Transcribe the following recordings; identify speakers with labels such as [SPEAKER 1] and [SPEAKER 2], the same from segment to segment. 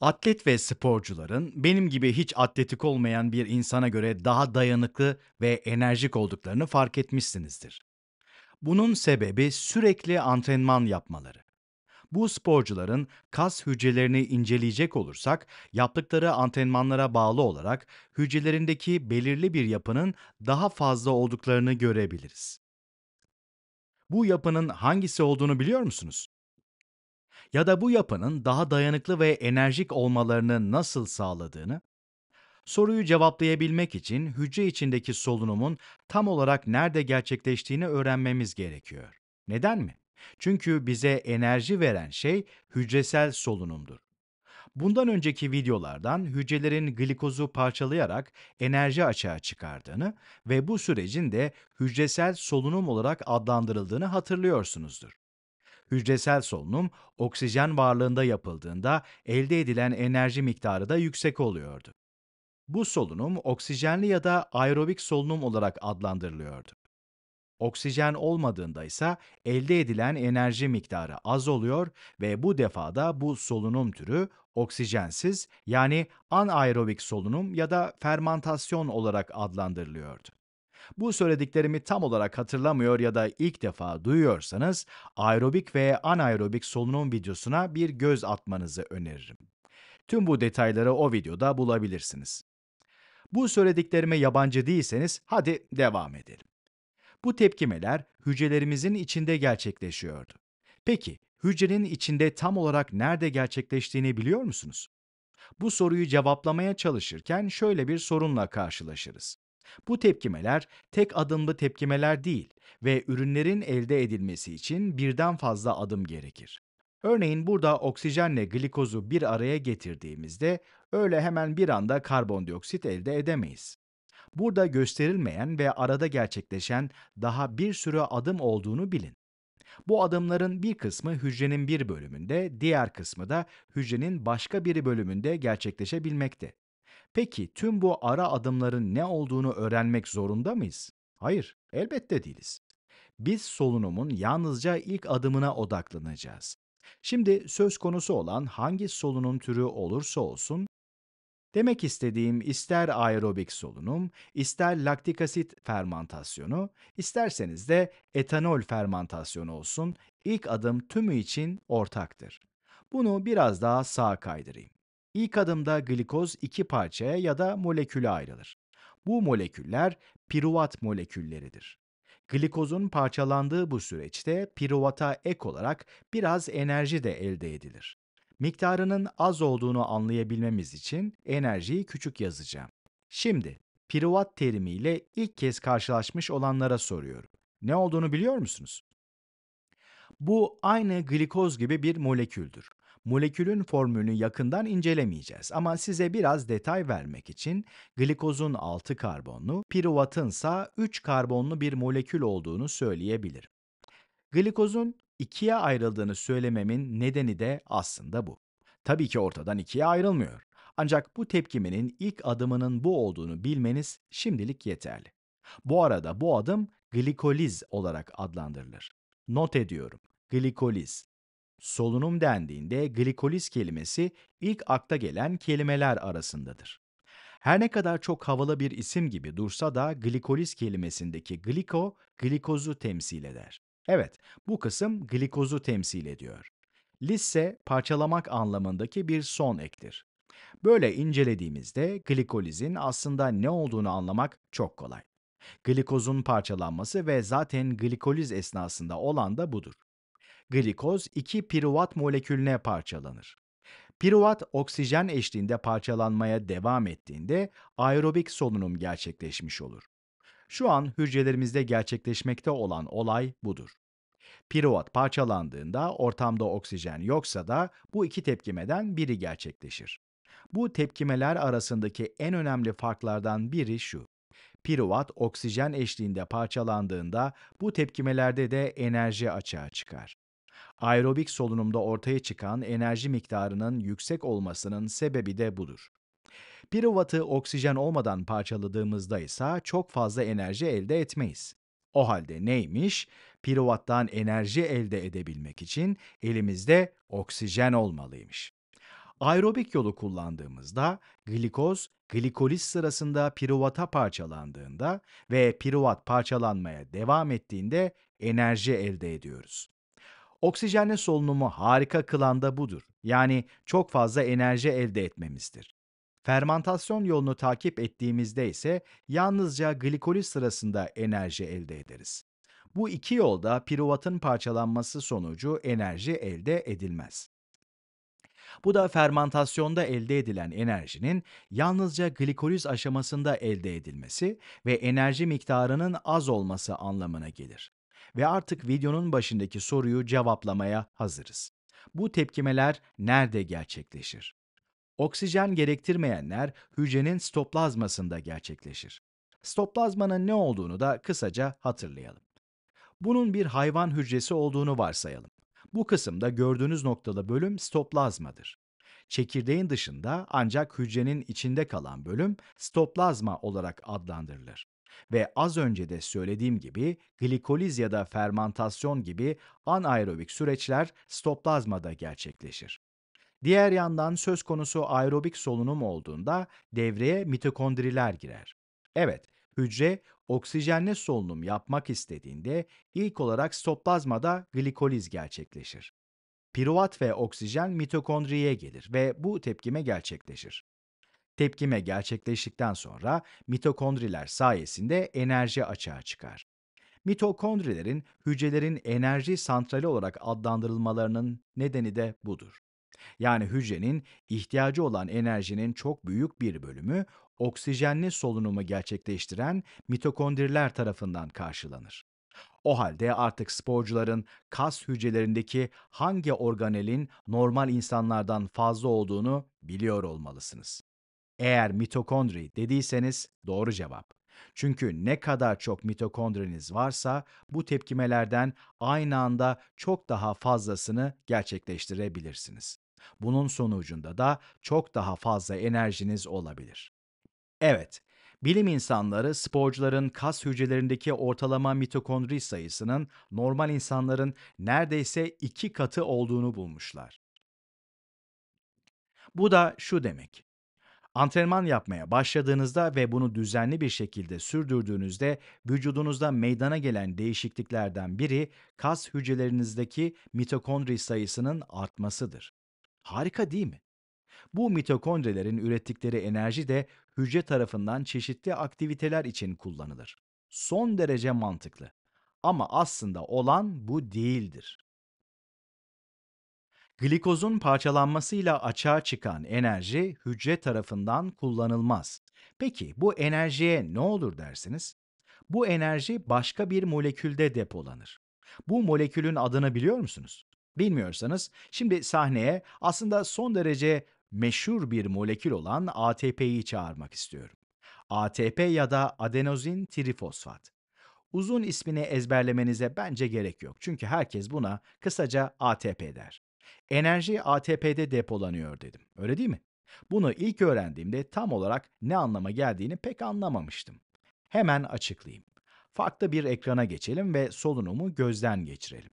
[SPEAKER 1] Atlet ve sporcuların benim gibi hiç atletik olmayan bir insana göre daha dayanıklı ve enerjik olduklarını fark etmişsinizdir. Bunun sebebi sürekli antrenman yapmaları. Bu sporcuların kas hücrelerini inceleyecek olursak, yaptıkları antrenmanlara bağlı olarak hücrelerindeki belirli bir yapının daha fazla olduklarını görebiliriz. Bu yapının hangisi olduğunu biliyor musunuz? Ya da bu yapının daha dayanıklı ve enerjik olmalarını nasıl sağladığını? Soruyu cevaplayabilmek için hücre içindeki solunumun tam olarak nerede gerçekleştiğini öğrenmemiz gerekiyor. Neden mi? Çünkü bize enerji veren şey hücresel solunumdur. Bundan önceki videolardan hücrelerin glikozu parçalayarak enerji açığa çıkardığını ve bu sürecin de hücresel solunum olarak adlandırıldığını hatırlıyorsunuzdur. Hücresel solunum oksijen varlığında yapıldığında elde edilen enerji miktarı da yüksek oluyordu. Bu solunum oksijenli ya da aerobik solunum olarak adlandırılıyordu. Oksijen olmadığında ise elde edilen enerji miktarı az oluyor ve bu defada bu solunum türü oksijensiz yani anaerobik solunum ya da fermantasyon olarak adlandırılıyordu. Bu söylediklerimi tam olarak hatırlamıyor ya da ilk defa duyuyorsanız aerobik ve anaerobik solunum videosuna bir göz atmanızı öneririm. Tüm bu detayları o videoda bulabilirsiniz. Bu söylediklerime yabancı değilseniz hadi devam edelim. Bu tepkimeler hücrelerimizin içinde gerçekleşiyordu. Peki hücrenin içinde tam olarak nerede gerçekleştiğini biliyor musunuz? Bu soruyu cevaplamaya çalışırken şöyle bir sorunla karşılaşırız. Bu tepkimeler tek adımlı tepkimeler değil ve ürünlerin elde edilmesi için birden fazla adım gerekir. Örneğin burada oksijenle glikozu bir araya getirdiğimizde öyle hemen bir anda karbondioksit elde edemeyiz. Burada gösterilmeyen ve arada gerçekleşen daha bir sürü adım olduğunu bilin. Bu adımların bir kısmı hücrenin bir bölümünde, diğer kısmı da hücrenin başka bir bölümünde gerçekleşebilmekte. Peki tüm bu ara adımların ne olduğunu öğrenmek zorunda mıyız? Hayır, elbette değiliz. Biz solunumun yalnızca ilk adımına odaklanacağız. Şimdi söz konusu olan hangi solunum türü olursa olsun, demek istediğim ister aerobik solunum, ister laktik asit fermantasyonu, isterseniz de etanol fermantasyonu olsun, ilk adım tümü için ortaktır. Bunu biraz daha sağa kaydırayım. İlk adımda glikoz iki parçaya ya da moleküle ayrılır. Bu moleküller piruvat molekülleridir. Glikozun parçalandığı bu süreçte piruvata ek olarak biraz enerji de elde edilir. Miktarının az olduğunu anlayabilmemiz için enerjiyi küçük yazacağım. Şimdi piruvat terimiyle ilk kez karşılaşmış olanlara soruyorum. Ne olduğunu biliyor musunuz? Bu aynı glikoz gibi bir moleküldür molekülün formülünü yakından incelemeyeceğiz ama size biraz detay vermek için glikozun 6 karbonlu, piruvatın ise 3 karbonlu bir molekül olduğunu söyleyebilirim. Glikozun ikiye ayrıldığını söylememin nedeni de aslında bu. Tabii ki ortadan ikiye ayrılmıyor. Ancak bu tepkimenin ilk adımının bu olduğunu bilmeniz şimdilik yeterli. Bu arada bu adım glikoliz olarak adlandırılır. Not ediyorum. Glikoliz solunum dendiğinde glikoliz kelimesi ilk akta gelen kelimeler arasındadır. Her ne kadar çok havalı bir isim gibi dursa da glikoliz kelimesindeki gliko, glikozu temsil eder. Evet, bu kısım glikozu temsil ediyor. Lisse parçalamak anlamındaki bir son ektir. Böyle incelediğimizde glikolizin aslında ne olduğunu anlamak çok kolay. Glikozun parçalanması ve zaten glikoliz esnasında olan da budur glikoz iki piruvat molekülüne parçalanır. Piruvat oksijen eşliğinde parçalanmaya devam ettiğinde aerobik solunum gerçekleşmiş olur. Şu an hücrelerimizde gerçekleşmekte olan olay budur. Piruvat parçalandığında ortamda oksijen yoksa da bu iki tepkimeden biri gerçekleşir. Bu tepkimeler arasındaki en önemli farklardan biri şu. Piruvat oksijen eşliğinde parçalandığında bu tepkimelerde de enerji açığa çıkar. Aerobik solunumda ortaya çıkan enerji miktarının yüksek olmasının sebebi de budur. Piruvatı oksijen olmadan parçaladığımızda ise çok fazla enerji elde etmeyiz. O halde neymiş? Piruvattan enerji elde edebilmek için elimizde oksijen olmalıymış. Aerobik yolu kullandığımızda glikoz, glikoliz sırasında piruvata parçalandığında ve piruvat parçalanmaya devam ettiğinde enerji elde ediyoruz. Oksijenli solunumu harika kılan da budur. Yani çok fazla enerji elde etmemizdir. Fermantasyon yolunu takip ettiğimizde ise yalnızca glikoliz sırasında enerji elde ederiz. Bu iki yolda piruvatın parçalanması sonucu enerji elde edilmez. Bu da fermantasyonda elde edilen enerjinin yalnızca glikoliz aşamasında elde edilmesi ve enerji miktarının az olması anlamına gelir. Ve artık videonun başındaki soruyu cevaplamaya hazırız. Bu tepkimeler nerede gerçekleşir? Oksijen gerektirmeyenler hücrenin stoplazmasında gerçekleşir. Stoplazmanın ne olduğunu da kısaca hatırlayalım. Bunun bir hayvan hücresi olduğunu varsayalım. Bu kısımda gördüğünüz noktalı bölüm stoplazmadır. Çekirdeğin dışında ancak hücrenin içinde kalan bölüm stoplazma olarak adlandırılır. Ve az önce de söylediğim gibi glikoliz ya da fermantasyon gibi anaerobik süreçler stoplazmada gerçekleşir. Diğer yandan söz konusu aerobik solunum olduğunda devreye mitokondriler girer. Evet, hücre oksijenli solunum yapmak istediğinde ilk olarak stoplazmada glikoliz gerçekleşir. Piruvat ve oksijen mitokondriye gelir ve bu tepkime gerçekleşir. Tepkime gerçekleştikten sonra mitokondriler sayesinde enerji açığa çıkar. Mitokondrilerin hücrelerin enerji santrali olarak adlandırılmalarının nedeni de budur. Yani hücrenin ihtiyacı olan enerjinin çok büyük bir bölümü oksijenli solunumu gerçekleştiren mitokondriler tarafından karşılanır. O halde artık sporcuların kas hücrelerindeki hangi organelin normal insanlardan fazla olduğunu biliyor olmalısınız. Eğer mitokondri dediyseniz doğru cevap. Çünkü ne kadar çok mitokondriniz varsa bu tepkimelerden aynı anda çok daha fazlasını gerçekleştirebilirsiniz. Bunun sonucunda da çok daha fazla enerjiniz olabilir. Evet, bilim insanları sporcuların kas hücrelerindeki ortalama mitokondri sayısının normal insanların neredeyse iki katı olduğunu bulmuşlar. Bu da şu demek. Antrenman yapmaya başladığınızda ve bunu düzenli bir şekilde sürdürdüğünüzde vücudunuzda meydana gelen değişikliklerden biri kas hücrelerinizdeki mitokondri sayısının artmasıdır. Harika değil mi? Bu mitokondrilerin ürettikleri enerji de hücre tarafından çeşitli aktiviteler için kullanılır. Son derece mantıklı. Ama aslında olan bu değildir. Glikozun parçalanmasıyla açığa çıkan enerji hücre tarafından kullanılmaz. Peki bu enerjiye ne olur dersiniz? Bu enerji başka bir molekülde depolanır. Bu molekülün adını biliyor musunuz? Bilmiyorsanız şimdi sahneye aslında son derece meşhur bir molekül olan ATP'yi çağırmak istiyorum. ATP ya da adenozin trifosfat. Uzun ismini ezberlemenize bence gerek yok çünkü herkes buna kısaca ATP der. Enerji ATP'de depolanıyor dedim. Öyle değil mi? Bunu ilk öğrendiğimde tam olarak ne anlama geldiğini pek anlamamıştım. Hemen açıklayayım. Farklı bir ekrana geçelim ve solunumu gözden geçirelim.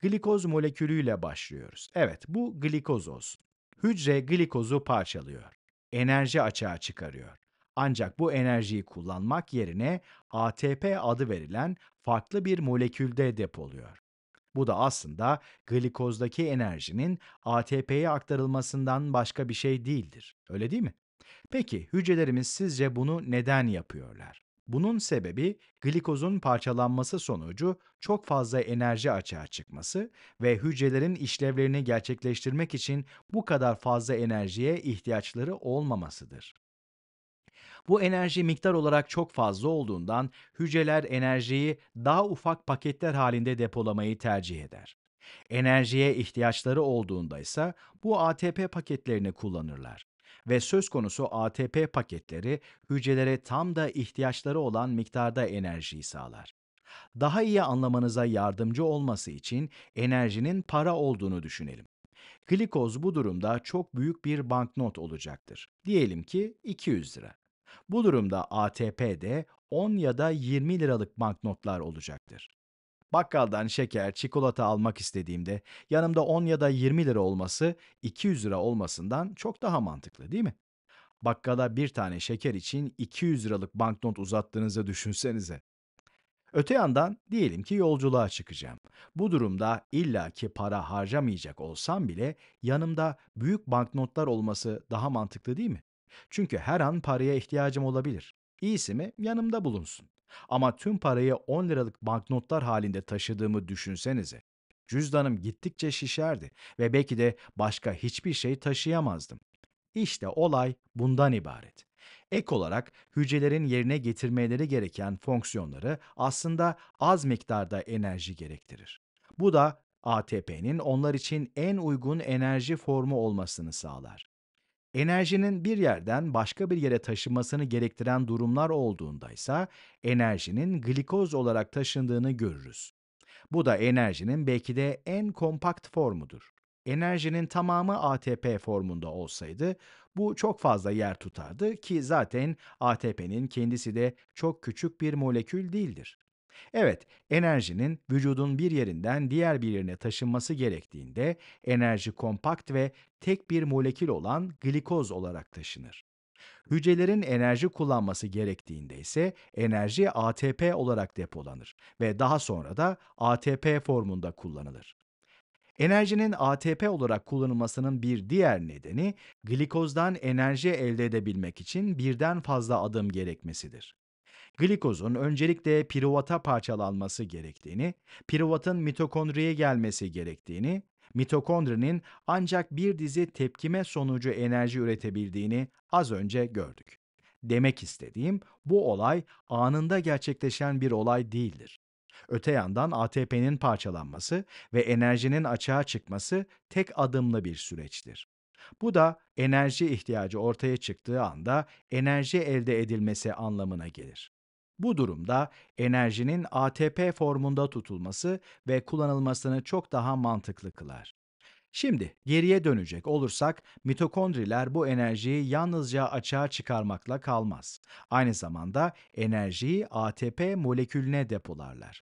[SPEAKER 1] Glikoz molekülüyle başlıyoruz. Evet, bu glikoz olsun. Hücre glikozu parçalıyor. Enerji açığa çıkarıyor. Ancak bu enerjiyi kullanmak yerine ATP adı verilen farklı bir molekülde depoluyor. Bu da aslında glikozdaki enerjinin ATP'ye aktarılmasından başka bir şey değildir. Öyle değil mi? Peki hücrelerimiz sizce bunu neden yapıyorlar? Bunun sebebi glikozun parçalanması sonucu çok fazla enerji açığa çıkması ve hücrelerin işlevlerini gerçekleştirmek için bu kadar fazla enerjiye ihtiyaçları olmamasıdır. Bu enerji miktar olarak çok fazla olduğundan hücreler enerjiyi daha ufak paketler halinde depolamayı tercih eder. Enerjiye ihtiyaçları olduğunda ise bu ATP paketlerini kullanırlar ve söz konusu ATP paketleri hücrelere tam da ihtiyaçları olan miktarda enerjiyi sağlar. Daha iyi anlamanıza yardımcı olması için enerjinin para olduğunu düşünelim. Glikoz bu durumda çok büyük bir banknot olacaktır. Diyelim ki 200 lira. Bu durumda ATP de 10 ya da 20 liralık banknotlar olacaktır. Bakkaldan şeker, çikolata almak istediğimde yanımda 10 ya da 20 lira olması 200 lira olmasından çok daha mantıklı değil mi? Bakkala bir tane şeker için 200 liralık banknot uzattığınızı düşünsenize. Öte yandan diyelim ki yolculuğa çıkacağım. Bu durumda illaki para harcamayacak olsam bile yanımda büyük banknotlar olması daha mantıklı değil mi? Çünkü her an paraya ihtiyacım olabilir. İyisi mi yanımda bulunsun. Ama tüm parayı 10 liralık banknotlar halinde taşıdığımı düşünsenize. Cüzdanım gittikçe şişerdi ve belki de başka hiçbir şey taşıyamazdım. İşte olay bundan ibaret. Ek olarak hücrelerin yerine getirmeleri gereken fonksiyonları aslında az miktarda enerji gerektirir. Bu da ATP'nin onlar için en uygun enerji formu olmasını sağlar. Enerjinin bir yerden başka bir yere taşınmasını gerektiren durumlar olduğunda ise enerjinin glikoz olarak taşındığını görürüz. Bu da enerjinin belki de en kompakt formudur. Enerjinin tamamı ATP formunda olsaydı bu çok fazla yer tutardı ki zaten ATP'nin kendisi de çok küçük bir molekül değildir. Evet, enerjinin vücudun bir yerinden diğer bir yerine taşınması gerektiğinde enerji kompakt ve tek bir molekül olan glikoz olarak taşınır. Hücrelerin enerji kullanması gerektiğinde ise enerji ATP olarak depolanır ve daha sonra da ATP formunda kullanılır. Enerjinin ATP olarak kullanılmasının bir diğer nedeni glikozdan enerji elde edebilmek için birden fazla adım gerekmesidir. Glikozun öncelikle piruvata parçalanması gerektiğini, piruvatın mitokondriye gelmesi gerektiğini, mitokondrinin ancak bir dizi tepkime sonucu enerji üretebildiğini az önce gördük. Demek istediğim bu olay anında gerçekleşen bir olay değildir. Öte yandan ATP'nin parçalanması ve enerjinin açığa çıkması tek adımlı bir süreçtir. Bu da enerji ihtiyacı ortaya çıktığı anda enerji elde edilmesi anlamına gelir. Bu durumda enerjinin ATP formunda tutulması ve kullanılmasını çok daha mantıklı kılar. Şimdi geriye dönecek olursak mitokondriler bu enerjiyi yalnızca açığa çıkarmakla kalmaz. Aynı zamanda enerjiyi ATP molekülüne depolarlar.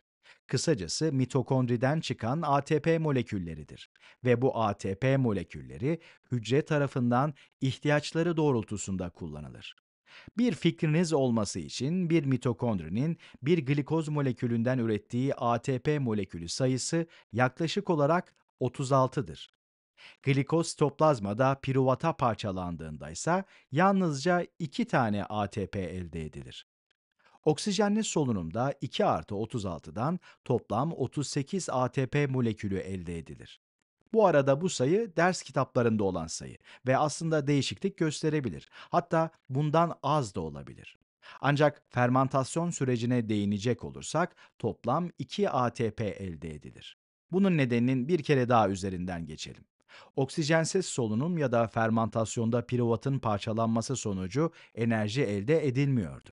[SPEAKER 1] Kısacası mitokondriden çıkan ATP molekülleridir ve bu ATP molekülleri hücre tarafından ihtiyaçları doğrultusunda kullanılır. Bir fikriniz olması için bir mitokondrinin bir glikoz molekülünden ürettiği ATP molekülü sayısı yaklaşık olarak 36'dır. Glikoz sitoplazmada piruvata parçalandığında ise yalnızca 2 tane ATP elde edilir. Oksijenli solunumda 2 artı 36'dan toplam 38 ATP molekülü elde edilir. Bu arada bu sayı ders kitaplarında olan sayı ve aslında değişiklik gösterebilir. Hatta bundan az da olabilir. Ancak fermantasyon sürecine değinecek olursak toplam 2 ATP elde edilir. Bunun nedeninin bir kere daha üzerinden geçelim. Oksijensiz solunum ya da fermantasyonda piruvatın parçalanması sonucu enerji elde edilmiyordu.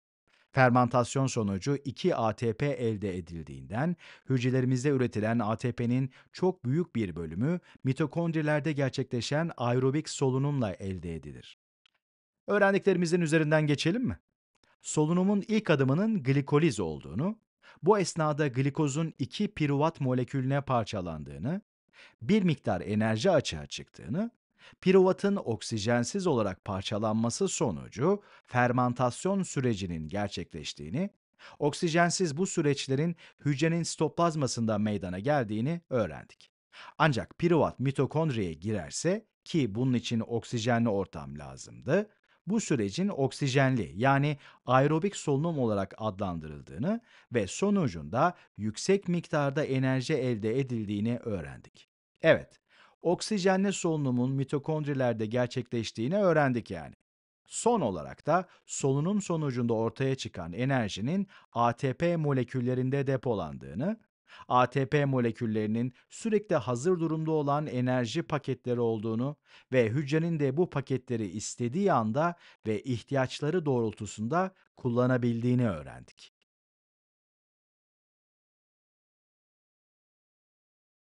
[SPEAKER 1] Fermantasyon sonucu 2 ATP elde edildiğinden hücrelerimizde üretilen ATP'nin çok büyük bir bölümü mitokondrilerde gerçekleşen aerobik solunumla elde edilir. Öğrendiklerimizin üzerinden geçelim mi? Solunumun ilk adımının glikoliz olduğunu, bu esnada glikozun 2 piruvat molekülüne parçalandığını, bir miktar enerji açığa çıktığını Piruvatın oksijensiz olarak parçalanması sonucu fermantasyon sürecinin gerçekleştiğini, oksijensiz bu süreçlerin hücrenin sitoplazmasında meydana geldiğini öğrendik. Ancak piruvat mitokondriye girerse ki bunun için oksijenli ortam lazımdı, bu sürecin oksijenli yani aerobik solunum olarak adlandırıldığını ve sonucunda yüksek miktarda enerji elde edildiğini öğrendik. Evet, oksijenli solunumun mitokondrilerde gerçekleştiğini öğrendik yani. Son olarak da solunum sonucunda ortaya çıkan enerjinin ATP moleküllerinde depolandığını, ATP moleküllerinin sürekli hazır durumda olan enerji paketleri olduğunu ve hücrenin de bu paketleri istediği anda ve ihtiyaçları doğrultusunda kullanabildiğini öğrendik.